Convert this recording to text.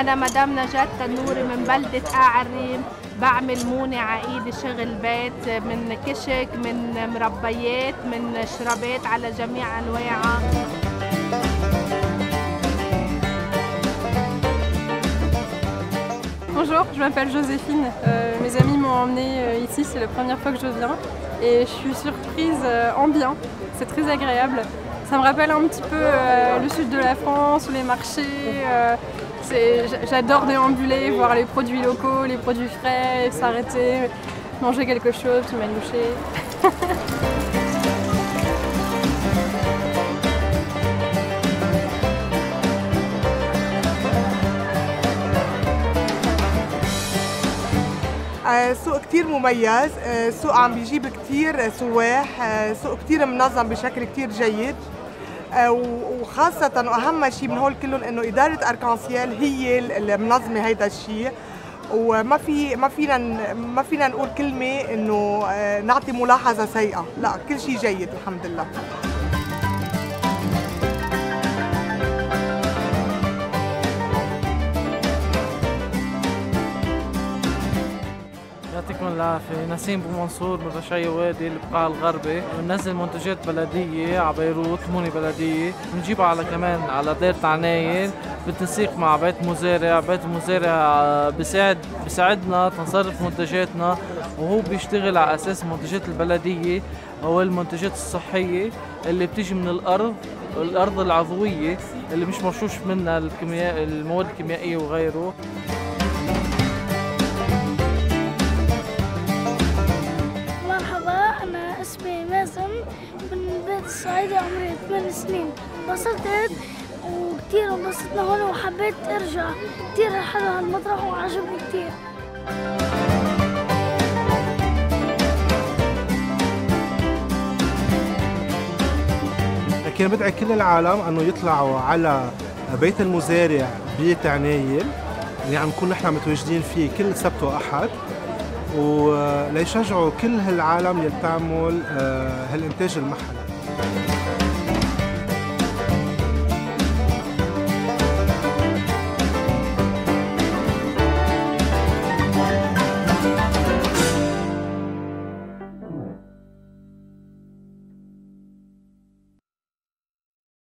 أنا مدام نجاة تنوري من بلدة أعريم بعمل مونة على ايدي شغل بيت من كشك من مربيات من شربات على جميع انواعها Bonjour, je m'appelle Joséphine. Euh, mes amis m'ont emmenée euh, ici, c'est la première fois que je viens et je suis surprise euh, en bien. C'est très agréable. Ça me rappelle un petit peu euh, le sud de la France, les marchés. Euh, J'adore déambuler, voir les produits locaux, les produits frais, s'arrêter, manger quelque chose, se manoucher. سوق كتير مميز سوق عم بيجيب كتير سواح سوق كتير منظم بشكل كتير جيد وخاصة وأهم شيء من هول كلهم إنه إدارة أركانسيال هي المنظمة هيدا الشيء وما في ما فينا ما فينا نقول كلمة إنه نعطي ملاحظة سيئة، لا كل شيء جيد الحمد لله. يعطيكم العافية نسيم بو منصور من رشاية وادي البقاع الغربي بننزل منتجات بلدية على بيروت مونة بلدية. بنجيبها على كمان على دير عنايل. بالتنسيق مع بيت مزارع. بيت المزارع بيساعد بيساعدنا تنصرف منتجاتنا. وهو بيشتغل على أساس المنتجات البلدية أو المنتجات الصحية اللي بتيجي من الأرض الأرض العضوية اللي مش مرشوش منها الكيمياء المواد الكيميائية وغيره. الصعيدي عمري 8 سنين. انبسطت وكثير انبسطنا هون وحبيت أرجع. كثير حلو هالمطرح وعجبني كثير لكن بدعي كل العالم أنه يطلعوا على بيت المزارع بيت عنايل اللي عم نكون نحن متواجدين فيه كل سبت وأحد. وليشجعوا كل هالعالم اللي بتعمل هالإنتاج المحلي. Thank you.